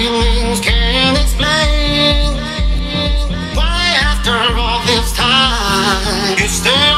feelings can't explain why after all this time you stay.